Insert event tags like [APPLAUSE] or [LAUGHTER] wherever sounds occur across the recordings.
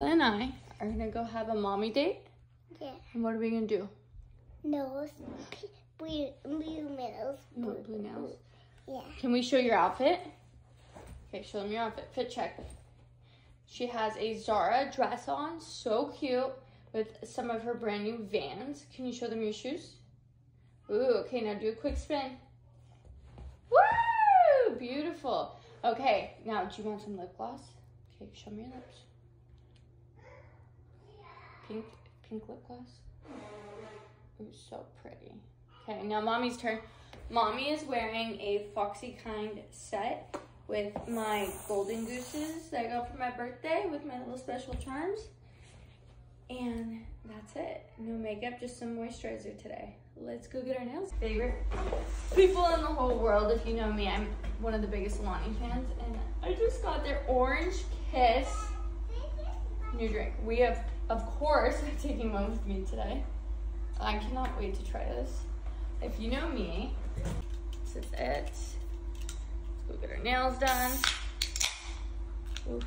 and I are gonna go have a mommy date. Yeah. And what are we gonna do? Nose. Blue, blue nails. Want blue nails? Yeah. Can we show your outfit? Okay, show them your outfit. Fit check. She has a Zara dress on, so cute, with some of her brand new Vans. Can you show them your shoes? Ooh, okay, now do a quick spin. Woo! Beautiful. Okay, now do you want some lip gloss? Okay, show me your lips. Pink, pink lip gloss. Ooh, so pretty. Okay, now mommy's turn. Mommy is wearing a Foxy Kind set with my golden gooses that I got for my birthday with my little special charms. And that's it. No makeup, just some moisturizer today. Let's go get our nails. Favorite people in the whole world, if you know me, I'm one of the biggest Alani fans. And I just got their Orange Kiss new drink. We have, of course, [LAUGHS] taking one with me today. I cannot wait to try this. If you know me, this is it. Let's go get our nails done. Ooh.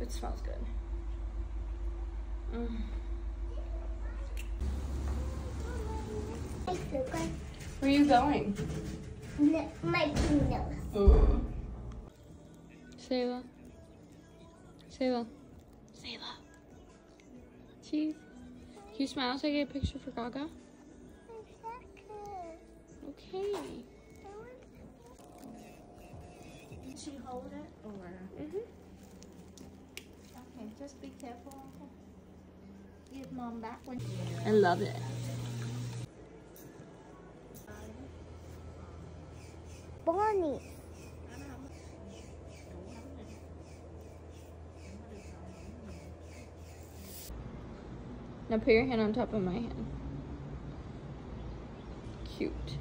It smells good. Mm. Where are you going? My nose. Ooh. Selah. Selah. Selah. Cheese. Can you smile so I get a picture for Gaga? Okay. Did she hold it or? Mm-hmm. Okay, just be careful. Give mom back when. I love it. Bonnie. Now put your hand on top of my hand. Cute.